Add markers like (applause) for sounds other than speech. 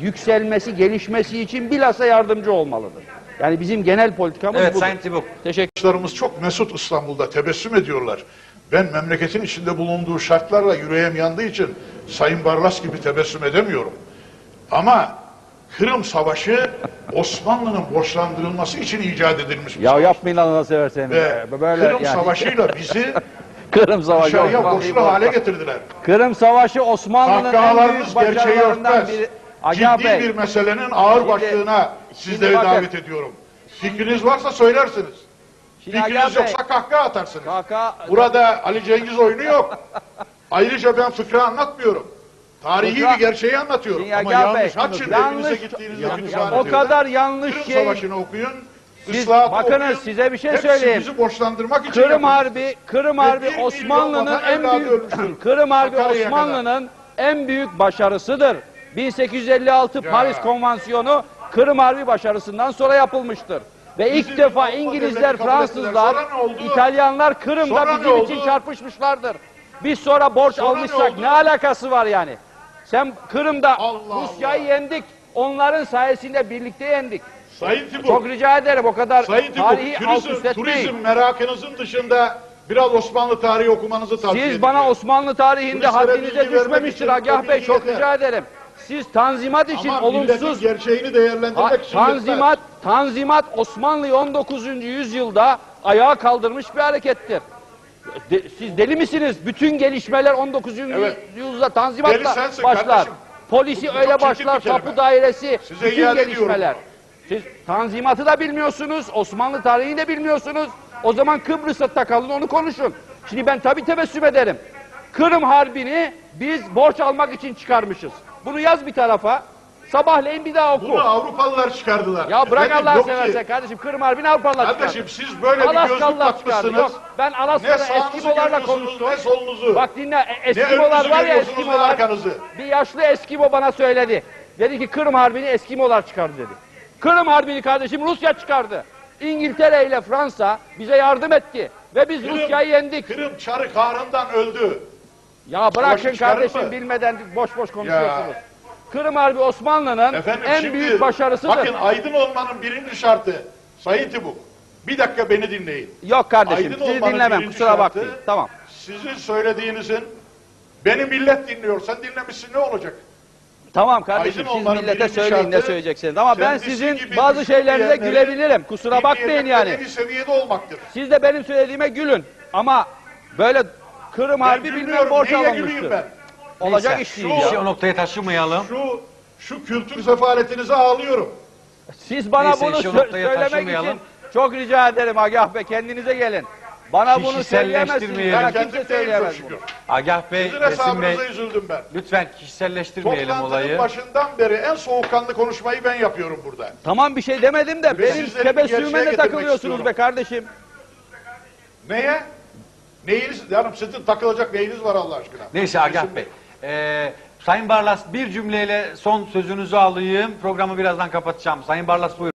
yükselmesi, gelişmesi için bilhassa yardımcı olmalıdır. Yani bizim genel politikamız Evet budur. Sayın Tibuk. Teşekkür çok mesut İstanbul'da tebessüm ediyorlar. Ben memleketin içinde bulunduğu şartlarla yüreğim yandığı için Sayın Barlas gibi tebessüm edemiyorum. Ama Kırım Savaşı Osmanlı'nın borçlandırılması için icat edilmiş bir Ya savaş. yapmayın Allah'ını severseniz. Ve Böyle Kırım yani. Savaşı'yla bizi (laughs) Kırım Savaşı dışarıya borçlu hale getirdiler. Kırım Savaşı Osmanlı'nın en büyük başarılarından örtmez. biri. Agah Ciddi Bey, bir meselenin ağır Şimdi- başlığına sizleri bakın. davet ediyorum. Fikriniz varsa söylersiniz. şimdi Fikriniz Bey, yoksa kahkaha atarsınız. Kaka, Burada Ali Cengiz oyunu yok. (laughs) Ayrıca ben fıkra anlatmıyorum. Tarihi Fıkra- bir gerçeği anlatıyorum. Şimdi Ama yanlış Bey, anlatın. yanlış- Evinize gittiğinizde Ya- kütüphane o kadar yanlış Kırım şey. Savaşı'nı okuyun. Siz- bakınız okuyun. size bir şey söyleyeyim. bizi borçlandırmak için Kırım. Harbi, Kırım Harbi Osmanlı'nın en büyük. Kırım Harbi Osmanlı'nın en büyük başarısıdır. 1856 Ya. Paris Konvansiyonu Kırım Harbi başarısından sonra yapılmıştır. Ve ilk Bizim defa İngilizler. Fransızlar, ne? İtalyanlar Kırım'da Sonra ne bizim için çarpışmışlardır. Biz sonra borç Sonra ne almışsak oldu? ne alakası var yani? Sen Kırım'da Rusya'yı yendik. Onların sayesinde birlikte yendik. Sayın Tibuk, Çok rica ederim o kadar Sayın tarihi Tibuk, alt üst turizm, etmeyin. turizm merakınızın dışında biraz Osmanlı tarihi okumanızı tavsiye Siz ediyorum. bana Osmanlı tarihinde Turistlere haddinize düşmemiştir Agah Bey çok yeter. rica ederim. Siz tanzimat için Ama olumsuz gerçeğini değerlendirmek için tanzimat tanzimat Osmanlı'yı 19. yüzyılda ayağa kaldırmış bir harekettir. De- siz deli misiniz? Bütün gelişmeler 19. Evet. yüzyılda tanzimatla başlar. kardeşim. Polisi Bu öyle başlar, tapu dairesi, Size bütün gelişmeler. Siz tanzimatı da bilmiyorsunuz, Osmanlı tarihini de bilmiyorsunuz. O zaman Kıbrıs'ta takılın onu konuşun. Şimdi ben tabii tebessüm ederim. Kırım Harbi'ni biz borç almak için çıkarmışız. Bunu yaz bir tarafa. Sabahleyin bir daha oku. Bunu Avrupalılar çıkardılar. Ya bırak Efendim, Allah'ı yok ki- seversen kardeşim. Kırım Harbi'ni Avrupalılar çıkardı. Kardeşim siz böyle bir gözlük Alaskalılar çıkardı. takmışsınız. Yok, ben Ne Alaska'da sağınızı Eskimolarla görüyorsunuz konuştum. ne solunuzu. Bak dinle e- ne Eskimolar önünüzü var ya görüyorsunuz ne Eskimolar. arkanızı. Bir yaşlı Eskimo bana söyledi. Dedi ki Kırım Harbi'ni Eskimolar çıkardı dedi. Kırım Harbi'ni kardeşim Rusya çıkardı. İngiltere ile Fransa bize yardım etti. Ve biz Kırım- Rusya'yı yendik. Kırım çarı kahrından öldü. Ya bırakın Savaşı kardeşim mı? bilmeden boş boş konuşuyorsunuz. Kırım Harbi Osmanlı'nın Efendim en şimdi büyük başarısıdır. bakın aydın olmanın birinci şartı Sayın Tibuk. Bir dakika beni dinleyin. Yok kardeşim Aydın sizi olmanın dinlemem birinci kusura şartı- bakmayın. Tamam. Sizin söylediğinizin beni millet dinliyor. Sen dinlemişsin ne olacak? Tamam kardeşim Aydın siz olmanın millete birinci söyleyin ne şartı, söyleyeceksiniz ama ben kendisi sizin gibi bazı şeylerinize gülebilirim. Kusura bakmayın yani. iyi seviyede olmaktır. Siz de benim söylediğime gülün. Ama böyle Kırım Harbi bilmem borç Neye ben? Olacak iş değil işi ya. o noktaya taşımayalım. Şu şu kültür sefaletinize ağlıyorum. Siz bana Neyse, bunu işi o sö- noktaya söylemek taşımayalım. için çok rica ederim Agah Bey kendinize gelin. Bana bunu söyleyemezsiniz. Kişiselleştirmeyelim. Bana kimse kendim değilim söyleyemez çok bunu. şükür. Agah Bey, Sizin Resim Bey hesabınıza üzüldüm ben. lütfen kişiselleştirmeyelim Toplantının olayı. başından beri en soğukkanlı konuşmayı ben yapıyorum burada. Tamam bir şey demedim de Ve benim sizleri bir tebessümüme gerçeğe de getirmek takılıyorsunuz istiyorum. be kardeşim. Neye? Neyiniz? Yanım sizin takılacak neyiniz var Allah aşkına? Neyse Agah Bey. Ee, Sayın Barlas bir cümleyle son sözünüzü alayım. Programı birazdan kapatacağım. Sayın Barlas buyurun.